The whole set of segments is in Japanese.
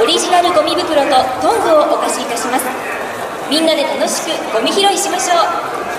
オリジナルゴミ袋とトングをお貸しいたします。みんなで楽しくゴミ拾いしましょう。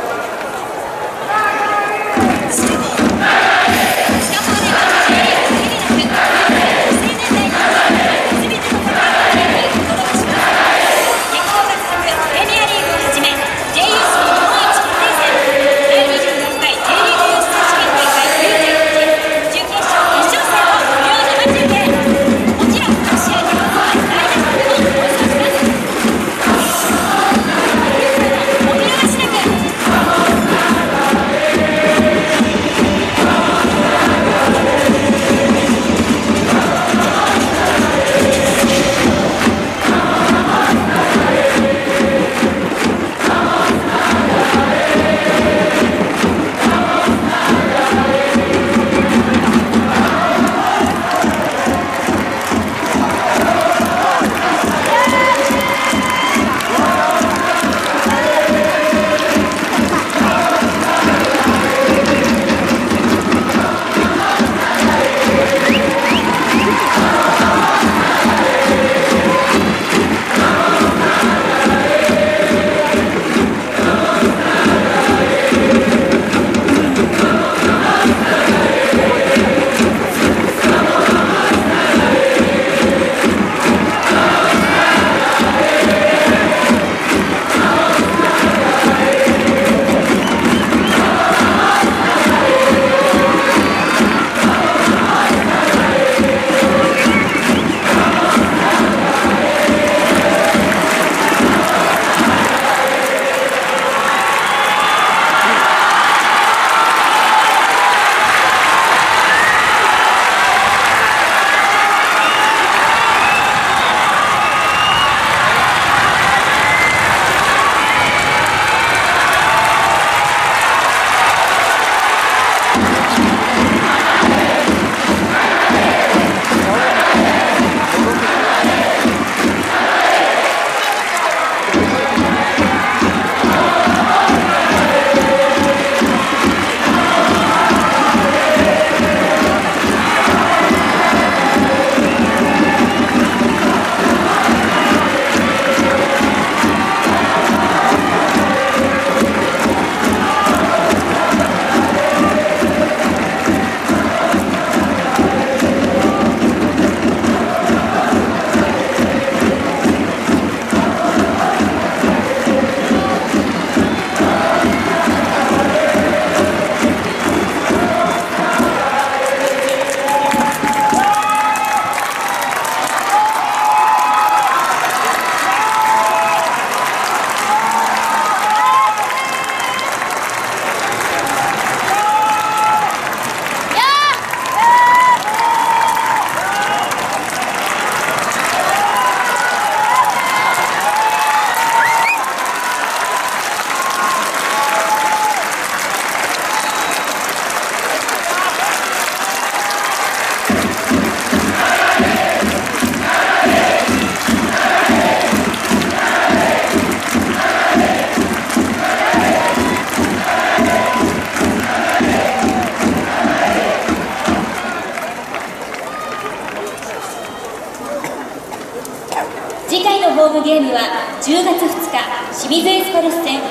回のホームゲームは10月2日清水エスパルス戦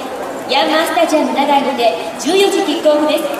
ヤンマースタジアム長居にて14時キックオフです。